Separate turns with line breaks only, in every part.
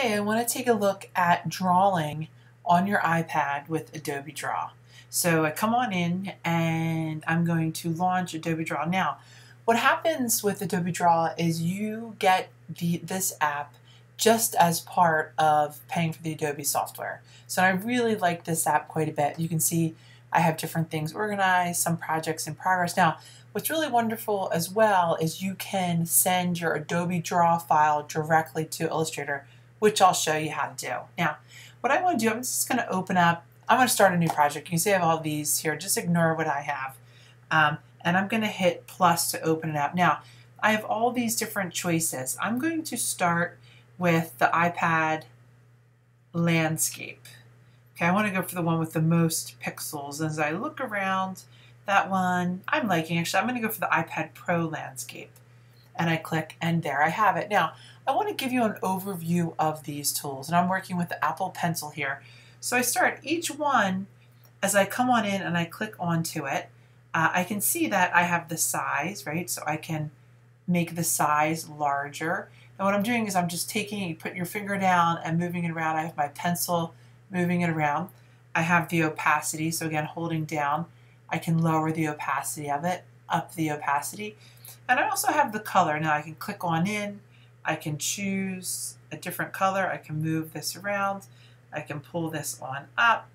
Okay, I want to take a look at drawing on your iPad with Adobe Draw. So I come on in and I'm going to launch Adobe Draw. Now, what happens with Adobe Draw is you get the, this app just as part of paying for the Adobe software. So I really like this app quite a bit. You can see I have different things organized, some projects in progress. Now, what's really wonderful as well is you can send your Adobe Draw file directly to Illustrator which I'll show you how to do. Now, what I want to do, I'm just going to open up, I'm going to start a new project. You can see I have all these here. Just ignore what I have. Um, and I'm going to hit plus to open it up. Now, I have all these different choices. I'm going to start with the iPad landscape. Okay, I want to go for the one with the most pixels. As I look around, that one I'm liking. Actually, I'm going to go for the iPad Pro landscape. And I click, and there I have it. Now, I want to give you an overview of these tools. And I'm working with the Apple Pencil here. So I start each one as I come on in and I click onto it. Uh, I can see that I have the size, right? So I can make the size larger. And what I'm doing is I'm just taking, you put your finger down and moving it around. I have my pencil moving it around. I have the opacity, so again, holding down, I can lower the opacity of it, up the opacity. And I also have the color. Now I can click on in, I can choose a different color. I can move this around. I can pull this on up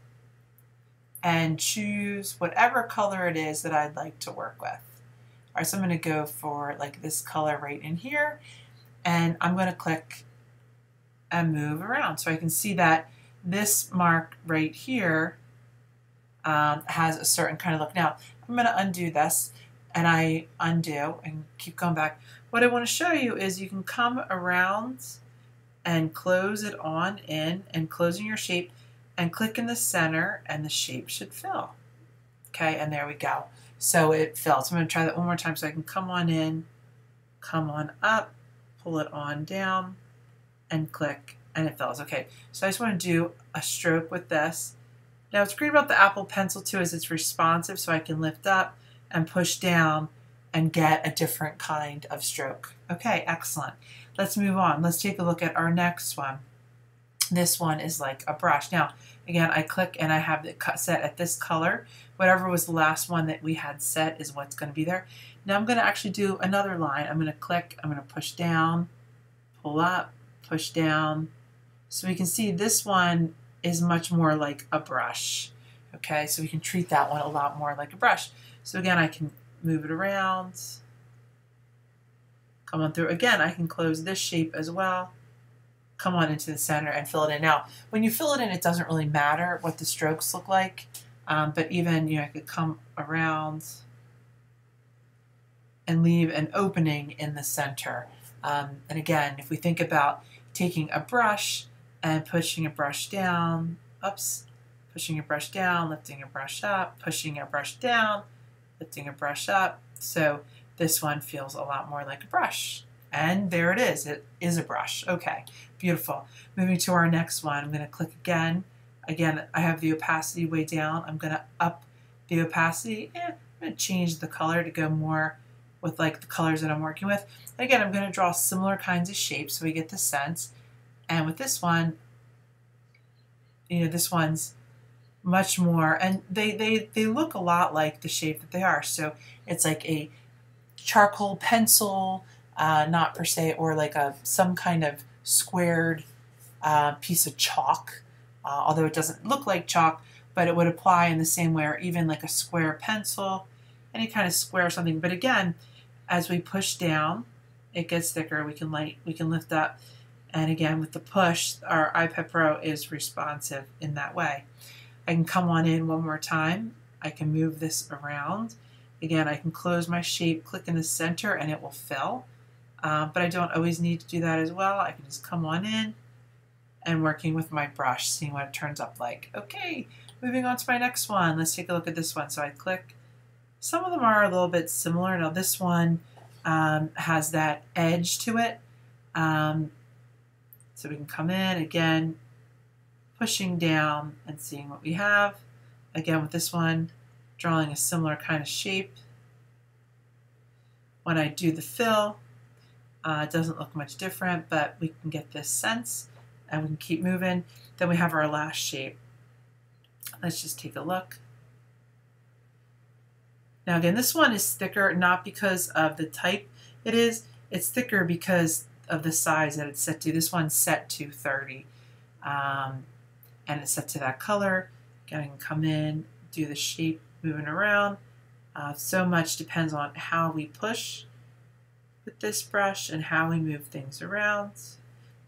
and choose whatever color it is that I'd like to work with. All right, so I'm going to go for like this color right in here and I'm going to click and move around. So I can see that this mark right here um, has a certain kind of look. Now, I'm going to undo this and I undo and keep going back. What I want to show you is you can come around and close it on in and closing your shape and click in the center and the shape should fill. Okay, and there we go. So it fills. I'm going to try that one more time so I can come on in, come on up, pull it on down, and click, and it fills. Okay, so I just want to do a stroke with this. Now what's great about the Apple Pencil too is it's responsive so I can lift up and push down and get a different kind of stroke. Okay, excellent. Let's move on. Let's take a look at our next one. This one is like a brush. Now, again, I click and I have it cut set at this color. Whatever was the last one that we had set is what's going to be there. Now I'm going to actually do another line. I'm going to click, I'm going to push down, pull up, push down. So we can see this one is much more like a brush. Okay, so we can treat that one a lot more like a brush. So again, I can move it around, come on through. Again, I can close this shape as well, come on into the center and fill it in. Now, when you fill it in, it doesn't really matter what the strokes look like, um, but even, you know, I could come around and leave an opening in the center. Um, and again, if we think about taking a brush and pushing a brush down, oops, pushing a brush down, lifting a brush up, pushing a brush down, lifting a brush up. So this one feels a lot more like a brush. And there it is. It is a brush. Okay, beautiful. Moving to our next one, I'm going to click again. Again, I have the opacity way down. I'm going to up the opacity. and I'm going to change the color to go more with like the colors that I'm working with. Again, I'm going to draw similar kinds of shapes so we get the sense. And with this one, you know, this one's much more and they, they they look a lot like the shape that they are. So it's like a charcoal pencil uh, not per se or like a some kind of squared uh, piece of chalk uh, although it doesn't look like chalk but it would apply in the same way or even like a square pencil any kind of square or something. But again as we push down it gets thicker. We can light we can lift up. And again with the push our iPad Pro is responsive in that way I can come on in one more time. I can move this around. Again, I can close my shape, click in the center, and it will fill. Uh, but I don't always need to do that as well. I can just come on in and working with my brush, seeing what it turns up like. Okay, moving on to my next one. Let's take a look at this one. So I click. Some of them are a little bit similar. Now this one um, has that edge to it. Um, so we can come in again, pushing down and seeing what we have. Again with this one, drawing a similar kind of shape. When I do the fill, uh, it doesn't look much different, but we can get this sense. and we can keep moving. Then we have our last shape. Let's just take a look. Now again, this one is thicker not because of the type it is, it's thicker because of the size that it's set to. This one's set to 30 um, and it's set to that color. Again, I can come in, do the shape moving around. Uh, so much depends on how we push with this brush and how we move things around.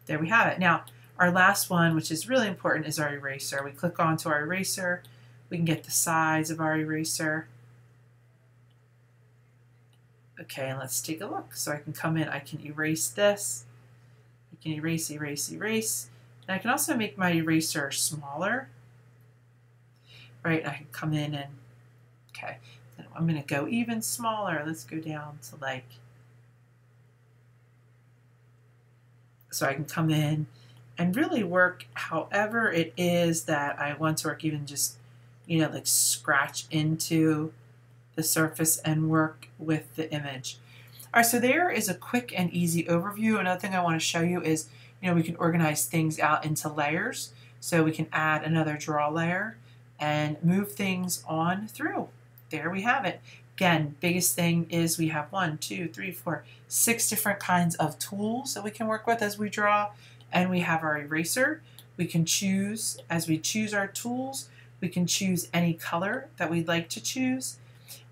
There we have it. Now, our last one, which is really important, is our eraser. We click onto our eraser. We can get the size of our eraser. Okay, and let's take a look. So I can come in, I can erase this. I can erase, erase, erase. And I can also make my eraser smaller. Right, I can come in and, okay, I'm going to go even smaller. Let's go down to like, so I can come in and really work however it is that I want to work, even just, you know, like scratch into the surface and work with the image. All right, so there is a quick and easy overview. Another thing I want to show you is, you know, we can organize things out into layers. So we can add another draw layer and move things on through. There we have it. Again, biggest thing is we have one, two, three, four, six different kinds of tools that we can work with as we draw. And we have our eraser. We can choose, as we choose our tools, we can choose any color that we'd like to choose.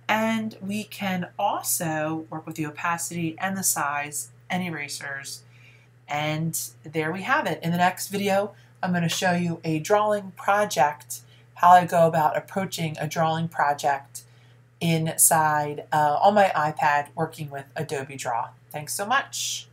And we can also work with the opacity and the size and erasers. And there we have it. In the next video, I'm going to show you a drawing project, how I go about approaching a drawing project inside uh, on my iPad working with Adobe Draw. Thanks so much.